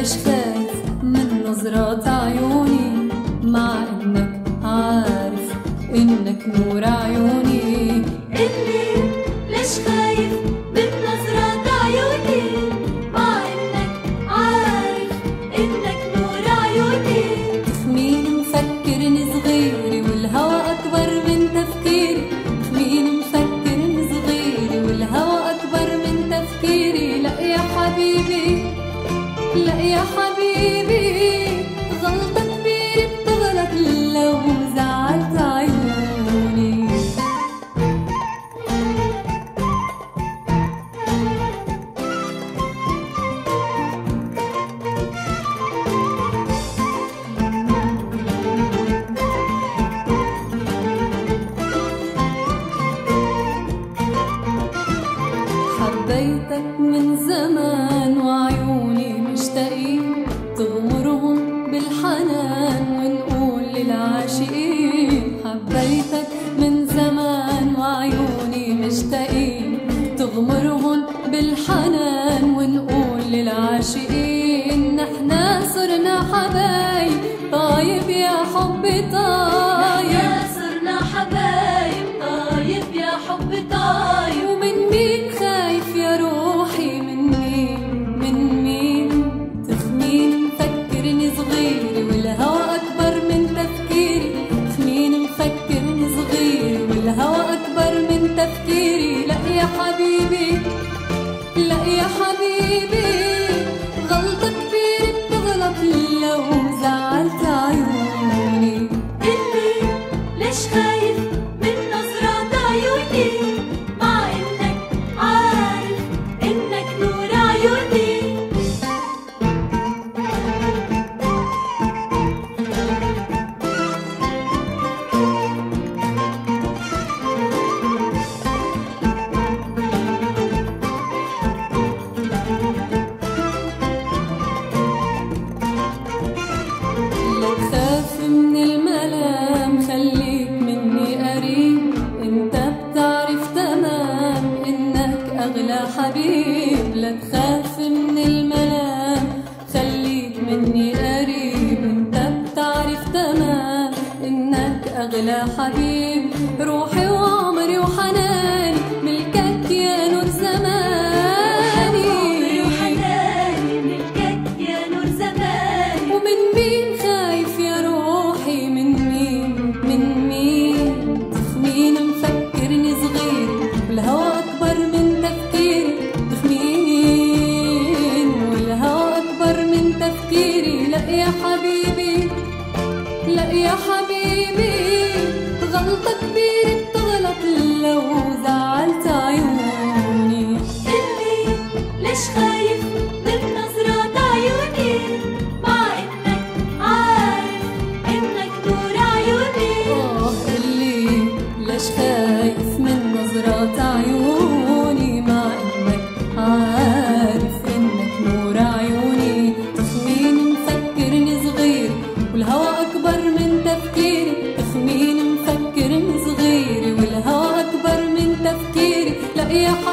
ليش لا يا حبيبي. وعيوني مشتاقين تغمرهم بالحنان ونقول للعاشقين نحنا صرنا حبايب. طايب يا حبي طايب يا صرنا حبايب طايب يا حب طايب ومن مين خايف يا روحي؟ من مين؟ من مين؟ تخمين مفكرني صغيري والهوى أكبر من تفكيري. تخمين مفكرني صغيري والهوى من تفكيري لا يا حبيبي لا يا حبيبي. اغلى حبيب لا تخاف من الملام. خليك مني قريب انت بتعرف تمام. إنك اغلى حبيب روحي لأ يا حبيبي لأ يا حبيبي غلطة كبيرة بتغلط لو زعلت عيوني. اللي ليش خايف من نظرات عيوني؟ مع إنك عارف إنك نور عيوني. آه اللي ليش خايف؟ يا حبيبي